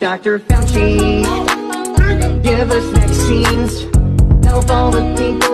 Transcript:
Dr. Fauci, give us vaccines. Help all the people